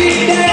Yeah.